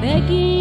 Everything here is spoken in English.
begging.